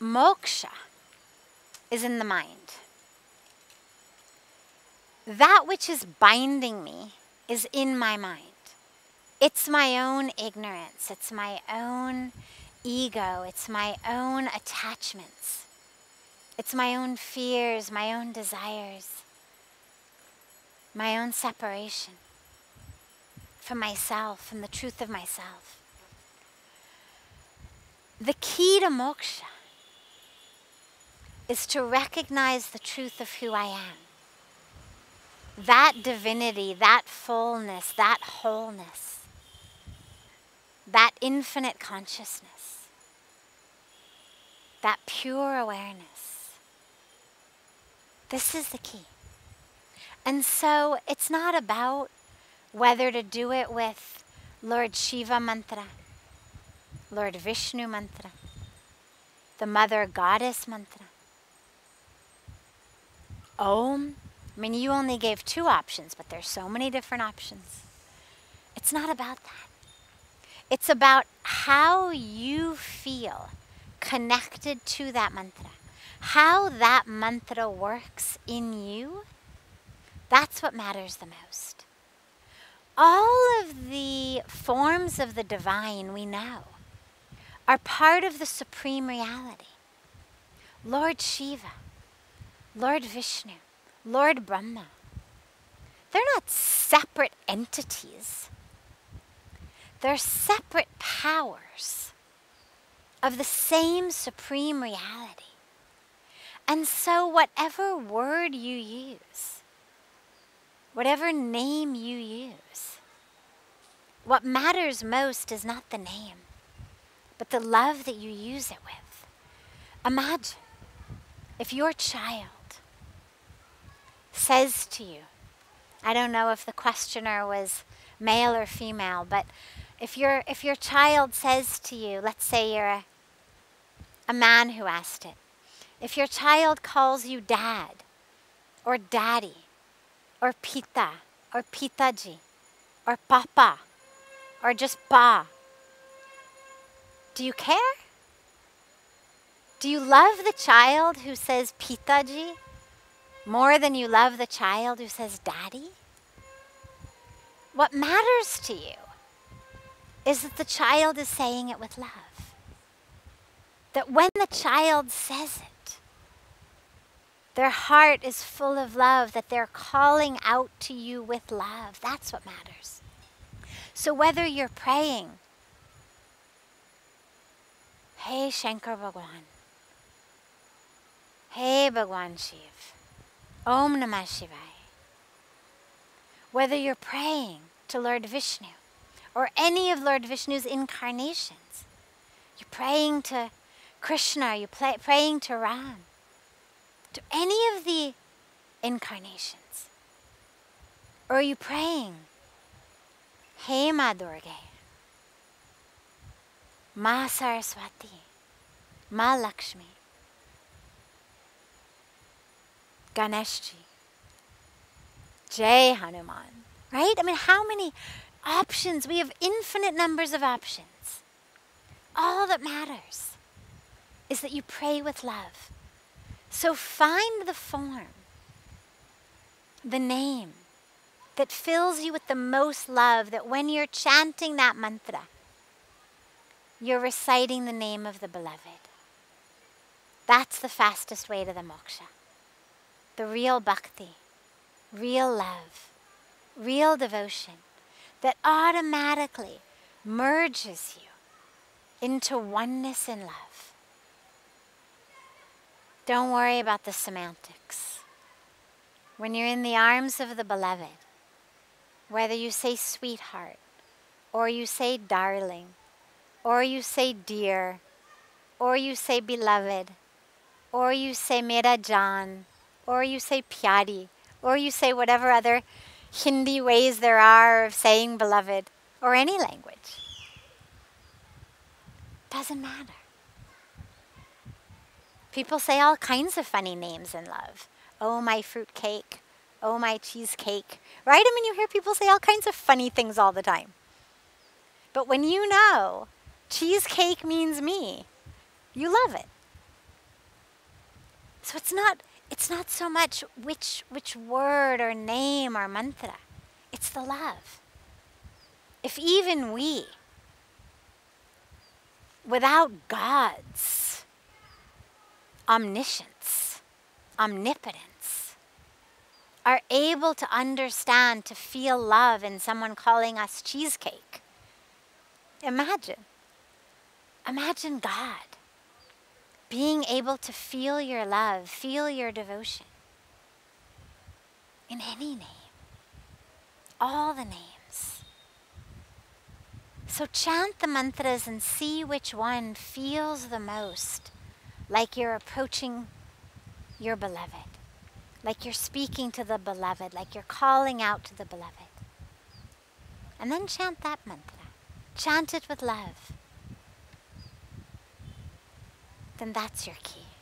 moksha is in the mind. That which is binding me is in my mind. It's my own ignorance, it's my own ego, it's my own attachments, it's my own fears, my own desires, my own separation from myself, from the truth of myself. The key to moksha is to recognize the truth of who I am. That divinity, that fullness, that wholeness, that infinite consciousness, that pure awareness. This is the key. And so it's not about whether to do it with Lord Shiva mantra, Lord Vishnu mantra, the Mother Goddess mantra, Om. I mean, you only gave two options, but there's so many different options. It's not about that. It's about how you feel connected to that mantra, how that mantra works in you. That's what matters the most. All of the forms of the divine we know are part of the supreme reality. Lord Shiva, Lord Vishnu, Lord Brahma. They're not separate entities. They're separate powers of the same supreme reality. And so, whatever word you use, whatever name you use, what matters most is not the name, but the love that you use it with. Imagine if your child says to you, I don't know if the questioner was male or female, but if your if your child says to you, let's say you're a, a man who asked it, if your child calls you dad or daddy or pita or pitaji or papa or just pa, do you care? Do you love the child who says pitaji more than you love the child who says daddy? What matters to you is that the child is saying it with love. That when the child says it, their heart is full of love, that they're calling out to you with love. That's what matters. So whether you're praying, Hey Shankar Bhagwan, Hey Bhagwan Shiv, Om Namah Shivaya. Whether you're praying to Lord Vishnu or any of Lord Vishnu's incarnations, you're praying to Krishna, you're play, praying to Ram, to any of the incarnations, or are you praying, Hey Ma Durga, Ma Saraswati, Ma Lakshmi, Ganeshji. Jai Hanuman. Right? I mean, how many options? We have infinite numbers of options. All that matters is that you pray with love. So find the form, the name that fills you with the most love, that when you're chanting that mantra, you're reciting the name of the beloved. That's the fastest way to the moksha the real bhakti, real love, real devotion that automatically merges you into oneness in love. Don't worry about the semantics. When you're in the arms of the beloved, whether you say sweetheart, or you say darling, or you say dear, or you say beloved, or you say mera jaan, or you say pyari, or you say whatever other Hindi ways there are of saying beloved, or any language. Doesn't matter. People say all kinds of funny names in love. Oh, my fruit cake. Oh, my cheesecake. Right? I mean, you hear people say all kinds of funny things all the time. But when you know cheesecake means me, you love it. So it's not it's not so much which which word or name or mantra. It's the love. If even we without God's omniscience, omnipotence, are able to understand, to feel love in someone calling us cheesecake. Imagine. Imagine God being able to feel your love, feel your devotion in any name, all the names. So chant the mantras and see which one feels the most like you're approaching your beloved, like you're speaking to the beloved, like you're calling out to the beloved. And then chant that mantra. Chant it with love. Then that's your key.